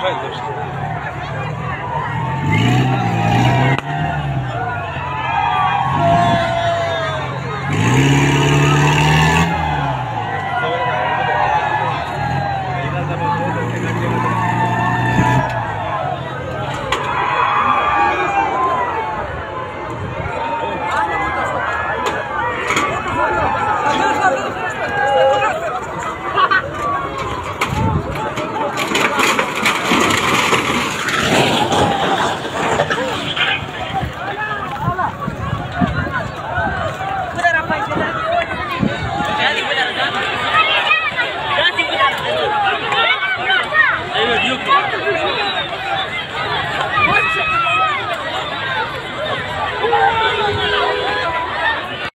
продолжать дождь.